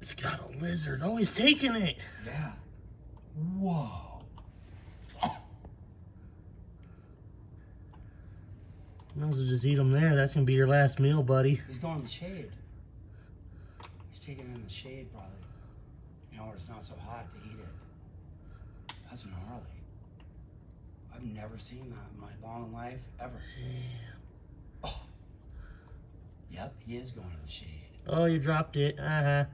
It's got a lizard. Oh, he's taking it. Yeah. Whoa. Might as well just eat them there. That's gonna be your last meal, buddy. He's going in the shade. He's taking it in the shade, probably. You know, where it's not so hot to eat it. That's gnarly. I've never seen that in my long life, ever. Damn. Oh. Yep, he is going in the shade. Oh, you dropped it. Uh huh.